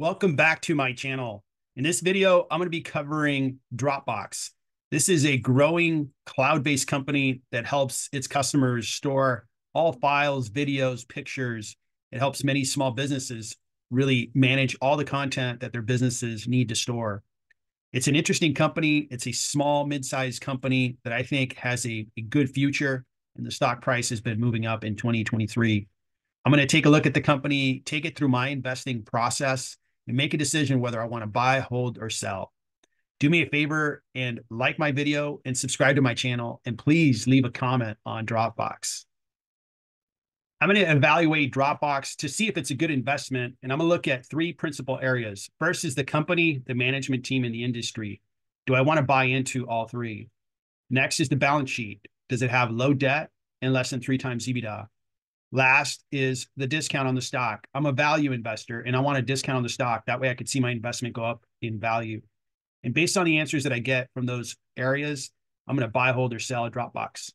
Welcome back to my channel. In this video, I'm going to be covering Dropbox. This is a growing cloud-based company that helps its customers store all files, videos, pictures. It helps many small businesses really manage all the content that their businesses need to store. It's an interesting company. It's a small, mid-sized company that I think has a, a good future, and the stock price has been moving up in 2023. I'm going to take a look at the company, take it through my investing process, and make a decision whether I want to buy, hold, or sell. Do me a favor and like my video and subscribe to my channel, and please leave a comment on Dropbox. I'm going to evaluate Dropbox to see if it's a good investment, and I'm going to look at three principal areas. First is the company, the management team, and the industry. Do I want to buy into all three? Next is the balance sheet. Does it have low debt and less than three times EBITDA? Last is the discount on the stock. I'm a value investor and I want a discount on the stock. That way I could see my investment go up in value. And based on the answers that I get from those areas, I'm going to buy, hold, or sell a Dropbox.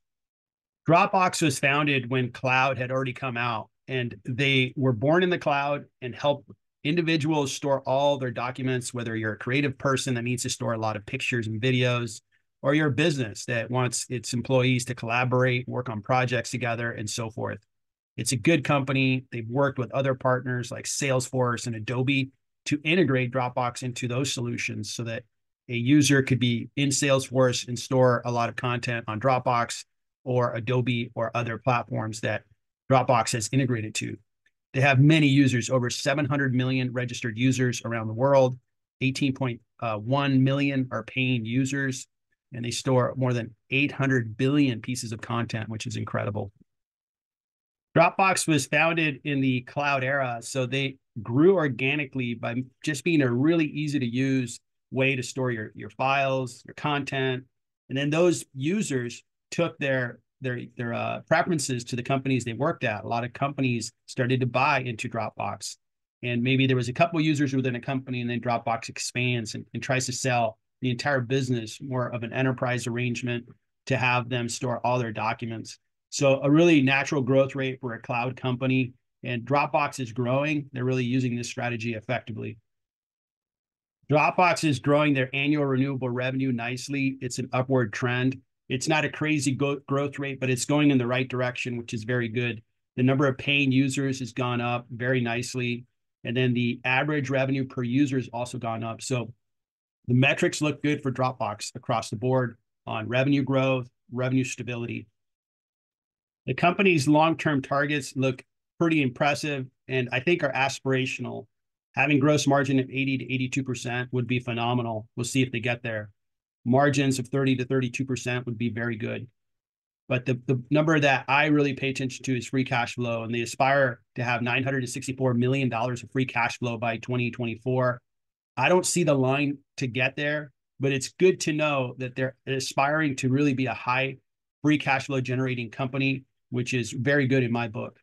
Dropbox was founded when cloud had already come out and they were born in the cloud and help individuals store all their documents, whether you're a creative person that needs to store a lot of pictures and videos, or you're a business that wants its employees to collaborate, work on projects together, and so forth. It's a good company. They've worked with other partners like Salesforce and Adobe to integrate Dropbox into those solutions so that a user could be in Salesforce and store a lot of content on Dropbox or Adobe or other platforms that Dropbox has integrated to. They have many users, over 700 million registered users around the world. 18.1 uh, are paying users, and they store more than 800 billion pieces of content, which is incredible. Dropbox was founded in the cloud era, so they grew organically by just being a really easy to use way to store your, your files, your content. And then those users took their their their uh, preferences to the companies they worked at. A lot of companies started to buy into Dropbox, and maybe there was a couple users within a company, and then Dropbox expands and, and tries to sell the entire business more of an enterprise arrangement to have them store all their documents. So a really natural growth rate for a cloud company. And Dropbox is growing. They're really using this strategy effectively. Dropbox is growing their annual renewable revenue nicely. It's an upward trend. It's not a crazy growth rate, but it's going in the right direction, which is very good. The number of paying users has gone up very nicely. And then the average revenue per user has also gone up. So the metrics look good for Dropbox across the board on revenue growth, revenue stability. The company's long-term targets look pretty impressive and I think are aspirational. Having gross margin of 80 to 82% would be phenomenal. We'll see if they get there. Margins of 30 to 32% would be very good. But the, the number that I really pay attention to is free cash flow, and they aspire to have $964 million of free cash flow by 2024. I don't see the line to get there, but it's good to know that they're aspiring to really be a high free cash flow generating company which is very good in my book.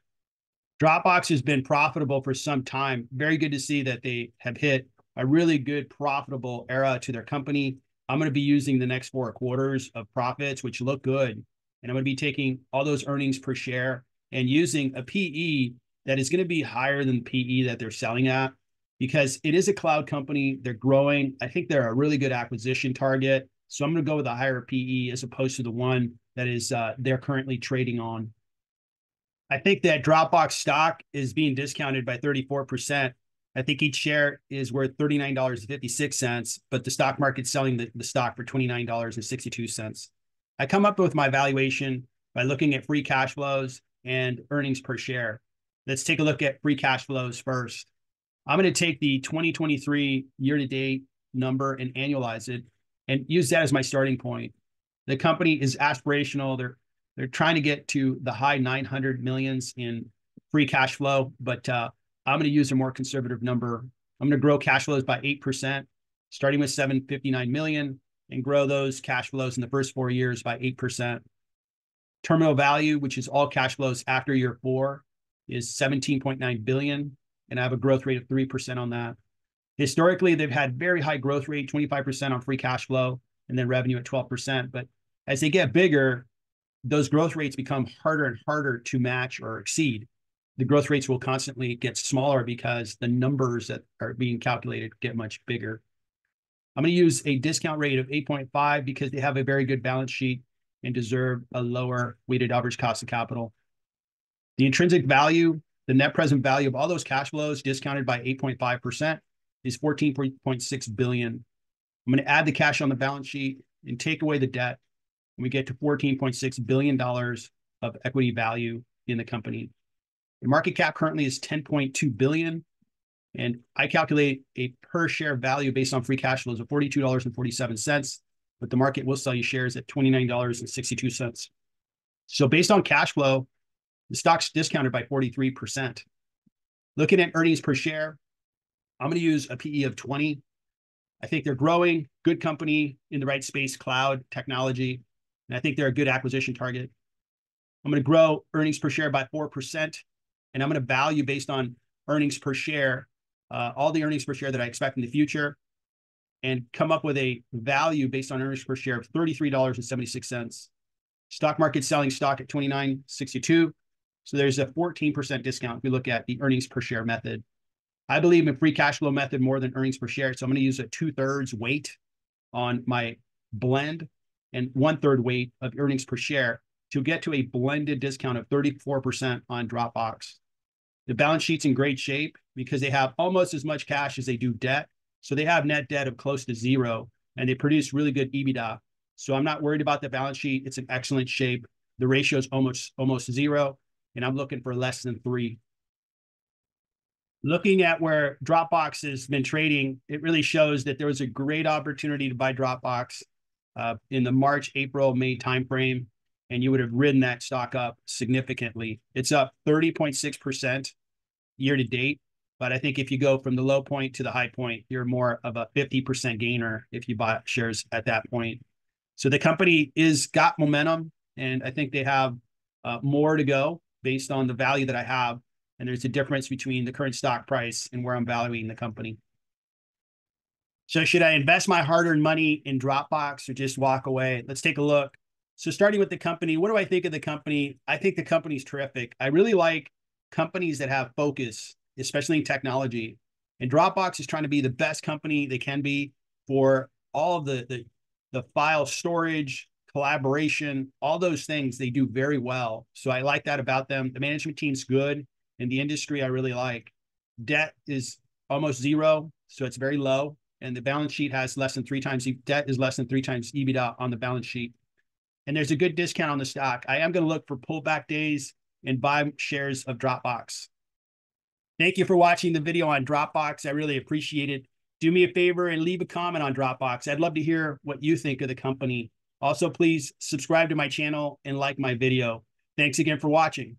Dropbox has been profitable for some time. Very good to see that they have hit a really good profitable era to their company. I'm going to be using the next four quarters of profits, which look good. And I'm going to be taking all those earnings per share and using a PE that is going to be higher than the PE that they're selling at because it is a cloud company. They're growing. I think they're a really good acquisition target. So I'm going to go with a higher PE as opposed to the one that is uh, they're currently trading on. I think that Dropbox stock is being discounted by 34%. I think each share is worth $39.56, but the stock market's selling the, the stock for $29.62. I come up with my valuation by looking at free cash flows and earnings per share. Let's take a look at free cash flows first. I'm going to take the 2023 year to date number and annualize it and use that as my starting point. The company is aspirational. They're they're trying to get to the high 900 millions in free cash flow, but uh, I'm going to use a more conservative number. I'm going to grow cash flows by 8%, starting with 759 million, and grow those cash flows in the first four years by 8%. Terminal value, which is all cash flows after year four, is 17.9 billion, and I have a growth rate of 3% on that. Historically, they've had very high growth rate, 25% on free cash flow, and then revenue at 12%. But as they get bigger, those growth rates become harder and harder to match or exceed. the growth rates will constantly get smaller because the numbers that are being calculated get much bigger. I'm going to use a discount rate of 8.5 because they have a very good balance sheet and deserve a lower weighted average cost of capital. The intrinsic value, the net present value of all those cash flows discounted by 8.5% is 14.6 billion. I'm going to add the cash on the balance sheet and take away the debt. And we get to $14.6 billion of equity value in the company. The market cap currently is 10.2 billion. And I calculate a per share value based on free cash flows of $42.47, but the market will sell you shares at $29.62. So based on cash flow, the stock's discounted by 43%. Looking at earnings per share, I'm going to use a PE of 20. I think they're growing, good company in the right space, cloud technology, and I think they're a good acquisition target. I'm going to grow earnings per share by 4%, and I'm going to value based on earnings per share, uh, all the earnings per share that I expect in the future, and come up with a value based on earnings per share of $33.76. Stock market selling stock at 29.62. So there's a 14% discount if we look at the earnings per share method. I believe in free cash flow method more than earnings per share. So I'm going to use a two thirds weight on my blend and one third weight of earnings per share to get to a blended discount of 34% on Dropbox. The balance sheet's in great shape because they have almost as much cash as they do debt. So they have net debt of close to zero and they produce really good EBITDA. So I'm not worried about the balance sheet. It's in excellent shape. The ratio is almost almost zero and I'm looking for less than three. Looking at where Dropbox has been trading, it really shows that there was a great opportunity to buy Dropbox uh, in the March, April, May timeframe, and you would have ridden that stock up significantly. It's up 30.6% year to date. But I think if you go from the low point to the high point, you're more of a 50% gainer if you buy shares at that point. So the company is got momentum, and I think they have uh, more to go based on the value that I have. And there's a difference between the current stock price and where I'm valuing the company. So should I invest my hard-earned money in Dropbox or just walk away? Let's take a look. So starting with the company, what do I think of the company? I think the company's terrific. I really like companies that have focus, especially in technology. And Dropbox is trying to be the best company they can be for all of the the, the file storage, collaboration, all those things they do very well. So I like that about them. The management team's good, and the industry I really like. Debt is almost zero, so it's very low, and the balance sheet has less than three times debt is less than three times EBITDA on the balance sheet. And there's a good discount on the stock. I am going to look for pullback days and buy shares of Dropbox. Thank you for watching the video on Dropbox. I really appreciate it. Do me a favor and leave a comment on Dropbox. I'd love to hear what you think of the company also, please subscribe to my channel and like my video. Thanks again for watching.